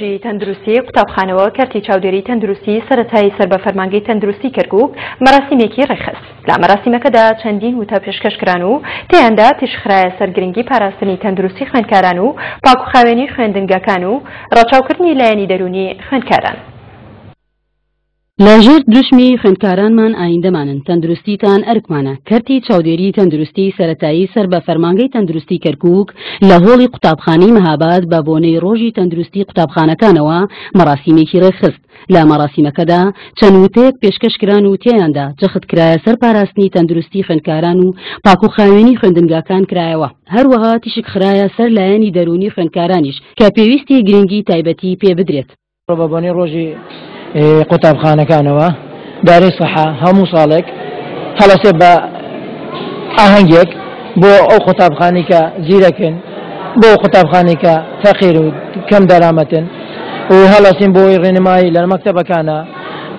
ڕۆژی تەندروستی قوتابخانەوە کەرتی چاودێری تەندروستی سەرەتایی سەر بە فەرمانگەی تەندروستی کەرکوک مەراسیمێکی ڕێکخست لە مەراسیمەکەدا چەندین وتە پێشکەشکران و تێیاندا تیشکخرایە سەر گرنگی پاراستنی تەندروستی خوێندکاران و پاکوخاوێنی خوێندنگەکان و ڕەچاوکردنی لایەنی دەروونی خوێندکاران. لە ژێر دروشمی، خوێندکارانمان ئایندەمانن، تەندروستیتان ئەرکمانە، کەرتی چاودێریی تەندروستیی سەرەتایی سەر بە فەرمانگەی تەندروستی کەرکووک لە هۆڵی قوتابخانەی مەهاباد بە بۆنەی ڕۆژی تەندروستی قوتابخانەکانەوە مەراسیمێکی ڕێکخست، لە مەراسیمەکەدا چەند وتەیەک پێشکەش کران و تێیاندا جەخت کرایە سەر پاراستنی تەندروستی خوێندکاران و پاکوخاوێنی خوێندنگاکان کرایەوە. هەروەها تیشک خرایە سەر لایەنی دەروونی خوێندکارانیش کە پێویستی گرنگی تایبەتی پێ بدرێت. ڕۆ بە بۆنەی ڕۆژی قوتابخانەکانەوە دارەی سەحا هەموو ساڵێک هەڵەسێ بە ئاهەنگێک بۆ ئەو قوتابخانی کە زیرەکن بۆ قوتابخانی کە فەقیر و کەم دەرامەتن و هەڵەسین بۆی ڕێنمایی لە مەکتتەبەکانە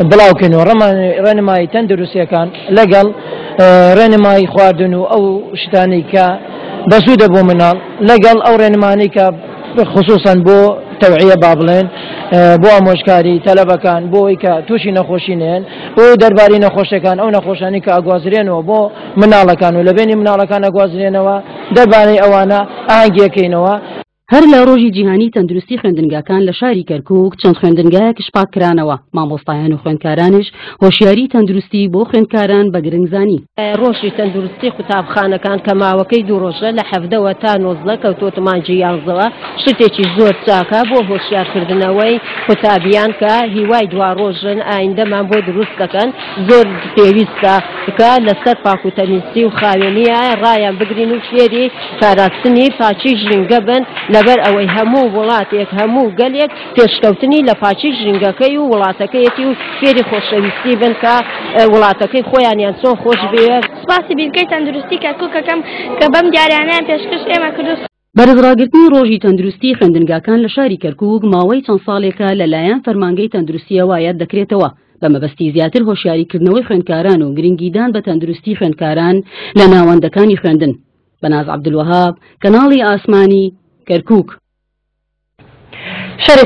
بڵاوکن و ڕمان ڕێنمایی تەندروستیەکان لەگەڵ ڕێنمایی خواردن و ئەو شتانی کە بەسوودە بۆ مناڵ لەگەڵ ئەو ڕێنمانی کە خصوصا بۆ تەوعیە با بڵێن بۆ ئامۆژکاری تەلەبەکان بۆ ئەوی کە تووشی نەخۆشی نێن بۆ دەرباری نەخۆشەکان ئەو نەخۆشانی کە ئاگوازرێنەوە بۆ مناڵەکان و لە بینی مناڵەکان ئەگوازرێنەوە دەربارەی ئەوانە ئاهەنگیەکەینەوە. هەر لە ڕۆژی جیهانی تەندروستی خوێندنگاکان لە شاری کەرکووک چەند خوێندنگایەکش پاککرانەوە، مامۆستایان و خوێندکارانش هۆشیاری تەندروستی بۆ خوێندکاران بە گرنگزانی. ڕۆژی تەندروستی قوتابخانەکان کە ماوەکەی دوو ڕۆژە لە حەڤدەوە تا نۆزدە کەوتۆتە مانگی یانزەوە شتێکی زۆر چاکە بۆ هۆشیارکردنەوەی قوتابیان کە هیوای دواڕۆژن ئایندەمان بۆ دروست دەکەن زۆر پێویستە کە لەسەر پاکوتەمیزی و خاوێنیە ڕایان بگرین و فێری پاراستنی پاکی ژینگە بن لەبەر ئەوەی هەموو وڵاتێک هەموو گەلێک پێشکەوتنی لە پاکی ژینگەکەی و وڵاتەکەیەتی و فێری خۆشەویستی بن کە وڵاتەکەی خۆیانیان چۆن خۆش بوێ. سپاسی بینکەی تەندروستی کەرکوک ئەکەم کە بەم دیاریانەیان پێشکەش ئێمە کرد و. بەرزڕاگرتنی ڕۆژی تەندروستی خوێندنگاکان لە شاری کەرکوک ماوەی چەند ساڵێکە لە لایەن فەرمانگەی تەندروستیەوە یاد دەکرێتەوە بە مەبەستی زیاتر هۆشیاری کردنەوەی خوێندکاران و گرنگیدان بە تەندروستی خوێندکاران لە ناوەندەکانی خوێندن. بەناز عەبدولوەهاب، کەناڵی ئاسمانی، کەرکووک. شاری